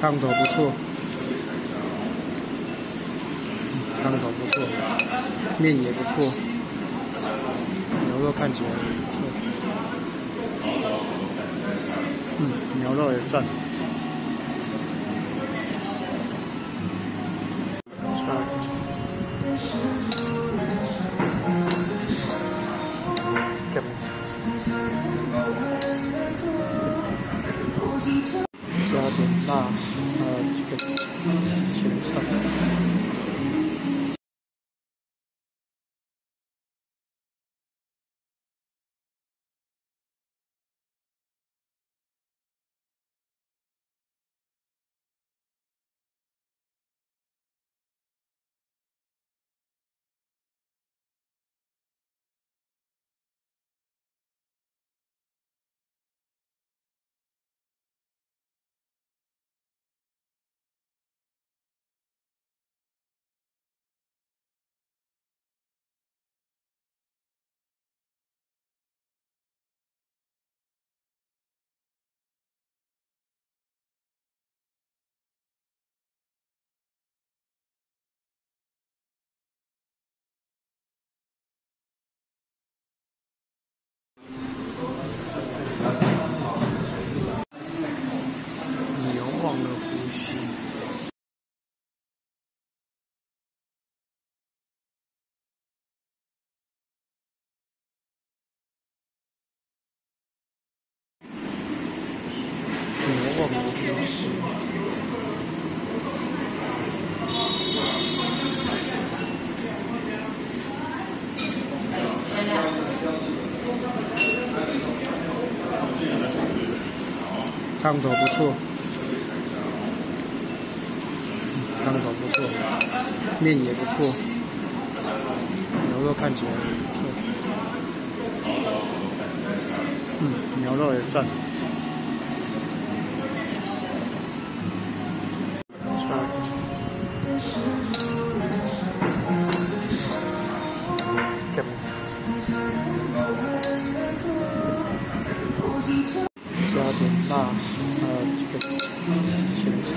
汤头不错，汤头不错，面也不错，牛肉看起来也不错，嗯，牛肉也赞。点忘了呼吸。牛忘了呼吸。汤头不错，汤头不错，面也不错，牛肉看起来也不错，嗯，牛肉也赞。加点辣，还有这个咸菜。